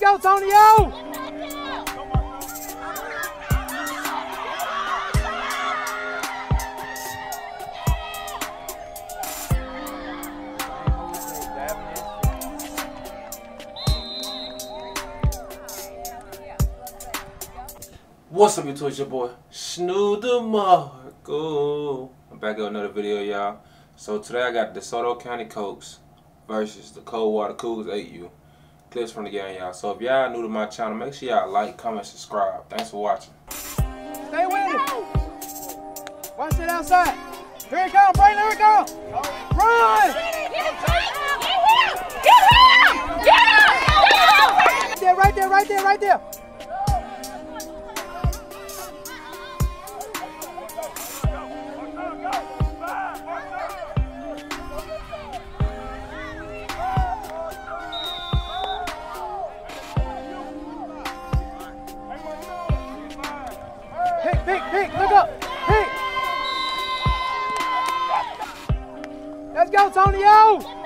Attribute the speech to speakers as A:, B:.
A: Let's go, Tonyo!
B: What's up, YouTube? It's your boy, Snoop DeMarco. I'm back with another video, y'all. So today I got the DeSoto County Colts versus the Coldwater Cougars 8U. Clips from the game, y'all. So if y'all new to my channel, make sure y'all like, comment, subscribe. Thanks for watching.
A: Stay with it. Watch it outside. Here it comes, Brayden. Here it comes. Run! There, right there, right there, right there. Pick, pick, pick, look up. Pick. Let's go, Tonyo.